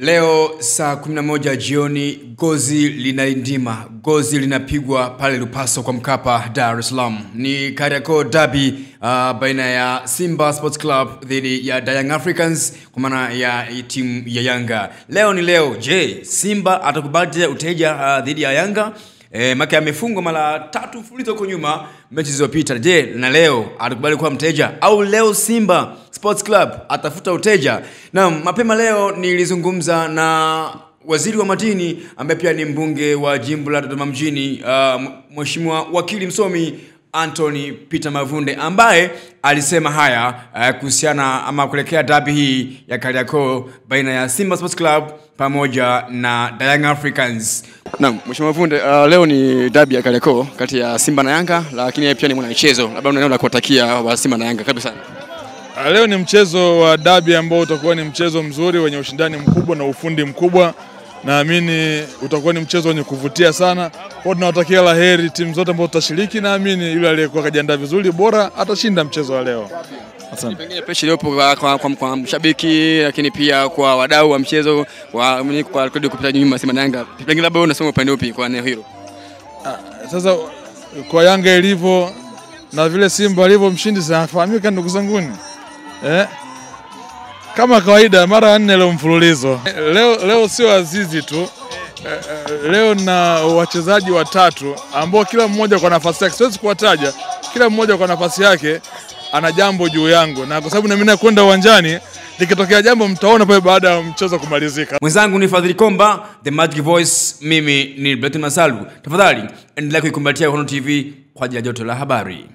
Leo saa 11 jioni gozi linaindima, gozi linapigwa pale Lupaso kwa Mkapa, Dar es Salaam. Ni Kariakoo Derby uh, baina ya Simba Sports Club dhidi ya The Young Africans kwa maana ya timu ya Yanga. Leo ni leo. Je, Simba atakubali uteja uh, dhidi ya Yanga? E, maki amefungwa mara tatu mfululizo huko nyuma mechi zilizopita. Je, na leo atakubali kuwa mteja au leo Simba Sports Club atafuta uteja? Na mapema leo nilizungumza na waziri wa madini ambaye pia ni mbunge wa jimbo la Dodoma mjini, uh, mheshimiwa wakili msomi Anthony Peter Mavunde ambaye alisema haya uh, kuhusiana ama kuelekea dabi hii ya Kariakoo baina ya Simba Sports Club pamoja na Young Africans. Naam, Mheshimiwa Mavunde, uh, leo ni dabi ya Kariakoo kati ya Simba na Yanga, lakini pia ni mwanamichezo, labda una neno la kuwatakia wa Simba na Yanga. Karibu sana. Uh, Leo ni mchezo wa dabi ambao utakuwa ni mchezo mzuri wenye ushindani mkubwa na ufundi mkubwa. Naamini utakuwa ni mchezo wenye kuvutia sana. Kwa tunawatakia la heri timu zote ambazo tutashiriki. Naamini yule aliyekuwa kajiandaa vizuri bora atashinda mchezo wa leo. Asante. Pengine presha iliyopo kwa, kwa, kwa, kwa mshabiki lakini pia kwa wadau wa mchezo wa kwa rekodi kupita nyuma Simba na Yanga, pengine labda unasema upande upi kwa eneo hilo? Sasa kwa Yanga ilivyo na vile Simba alivyo mshindi zinafahamika ndugu zanguni eh? Kama kawaida mara ya nne leo mfululizo. Leo, leo sio Azizi tu eh, eh, leo na wachezaji watatu ambao kila mmoja kwa nafasi yake, siwezi kuwataja, kila mmoja kwa nafasi yake ana jambo juu yangu, na kwa sababu na mimi nakwenda uwanjani, likitokea jambo mtaona pale baada ya mchezo kumalizika. Mwenzangu ni Fadhili Komba, The Magic Voice, mimi ni Betty Masalu. Tafadhali endelea kuikumbatia Hono TV kwa ajili ya joto la habari.